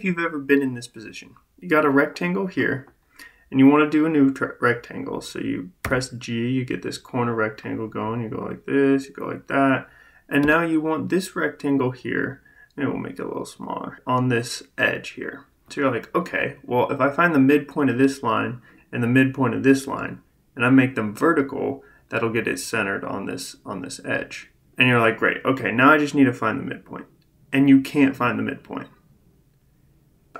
If you've ever been in this position, you got a rectangle here, and you want to do a new rectangle. So you press G, you get this corner rectangle going. You go like this, you go like that. And now you want this rectangle here, and we'll make it a little smaller, on this edge here. So you're like, okay, well, if I find the midpoint of this line and the midpoint of this line, and I make them vertical, that'll get it centered on this on this edge. And you're like, great, okay, now I just need to find the midpoint. And you can't find the midpoint.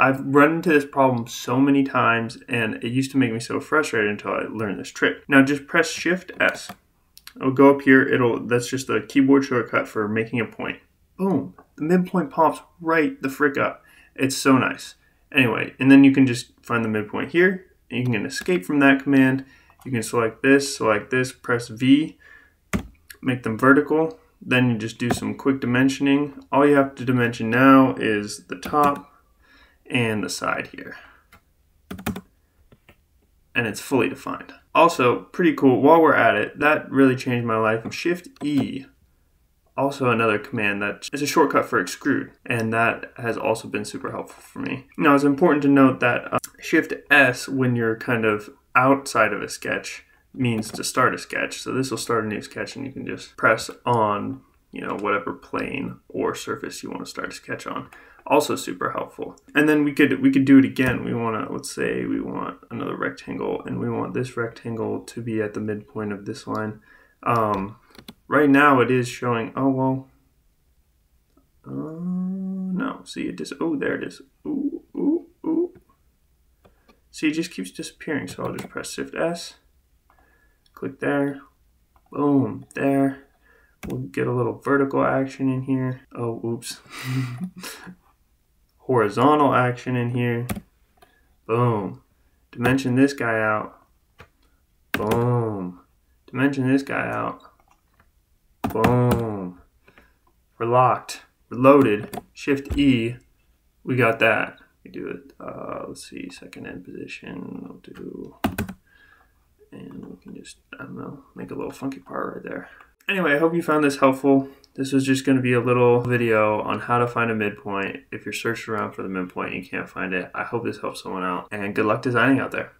I've run into this problem so many times, and it used to make me so frustrated until I learned this trick. Now just press Shift S It'll go up here. It'll that's just a keyboard shortcut for making a point. Boom. The midpoint pops right the frick up. It's so nice. Anyway, and then you can just find the midpoint here. You can escape from that command. You can select this, select this, press V, make them vertical. Then you just do some quick dimensioning. All you have to dimension now is the top and the side here. And it's fully defined. Also, pretty cool, while we're at it, that really changed my life. Shift E, also another command that is a shortcut for extrude, and that has also been super helpful for me. Now, it's important to note that uh, Shift S, when you're kind of outside of a sketch, means to start a sketch. So this will start a new sketch, and you can just press on, you know, whatever plane or surface you want to start a sketch on also super helpful. And then we could we could do it again. We want to let's say we want another rectangle and we want this rectangle to be at the midpoint of this line. Um, right now it is showing. Oh well. Uh, no, see it just. Oh, there it is. Ooh, ooh, ooh. See, it just keeps disappearing. So I'll just press Shift S. Click there. Boom, there. We'll get a little vertical action in here. Oh, oops. horizontal action in here. Boom. Dimension this guy out. Boom. Dimension this guy out. Boom. We're locked. We're loaded. Shift E. We got that. We do it. Uh, let's see. Second end position. We'll do. And we can just, I don't know, make a little funky part right there. Anyway, I hope you found this helpful. This was just going to be a little video on how to find a midpoint if you're searching around for the midpoint and you can't find it. I hope this helps someone out and good luck designing out there.